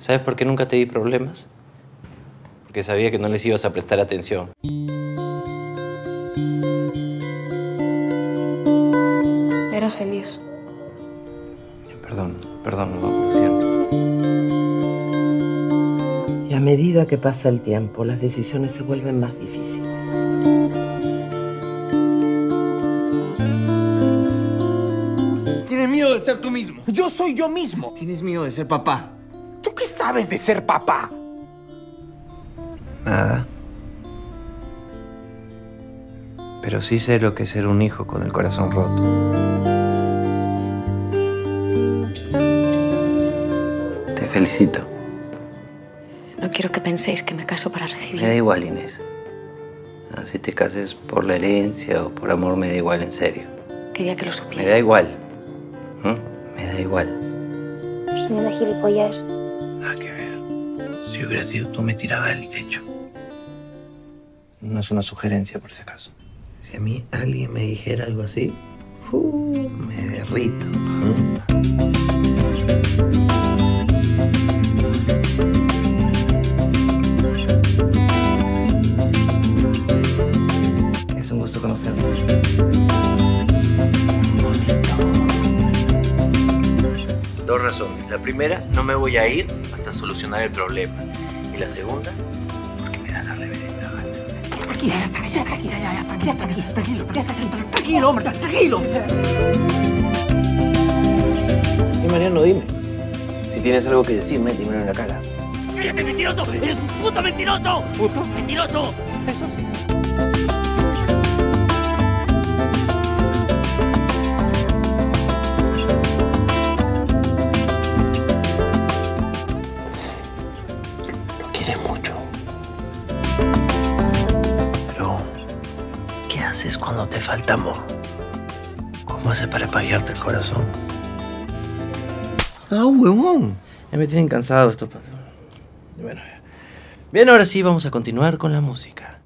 ¿Sabes por qué nunca te di problemas? Porque sabía que no les ibas a prestar atención. Eras feliz. Perdón, perdón, no, lo siento. Y a medida que pasa el tiempo, las decisiones se vuelven más difíciles. Tienes miedo de ser tú mismo. Yo soy yo mismo. Tienes miedo de ser papá. ¿Tú qué sabes de ser papá? Nada. Pero sí sé lo que es ser un hijo con el corazón roto. Te felicito. No quiero que penséis que me caso para recibir. Me da igual, Inés. Ah, Si te cases por la herencia o por amor, me da igual, en serio. Quería que lo supieras. Me da igual. ¿Mm? Me da igual. Soy una gilipollas. Si hubiera sido tú, me tiraba del techo. No es una sugerencia, por si acaso. Si a mí alguien me dijera algo así, ¡uh! me derrito. Es un gusto conocernos. Dos razones. La primera, no me voy a ir hasta solucionar el problema. Y la segunda, porque me da la reverenda gana. Tranquila, ya está, ya está, tranquila, ya, ya, tranquila, tranquilo, tranquilo, tranquilo, tranquilo, hombre, tranquilo. Sí, Mariano, dime. Si tienes algo que decirme, dímelo en la cara. ¡Cállate, mentiroso! ¡Eres un puto mentiroso! ¿Puto? ¡Mentiroso! Eso sí. Quieres mucho. Pero, ¿qué haces cuando te falta amor? ¿Cómo haces para espaguearte el corazón? Ah, huevón. Ya me tienen cansado estos patrones. Bueno, bien, ahora sí vamos a continuar con la música.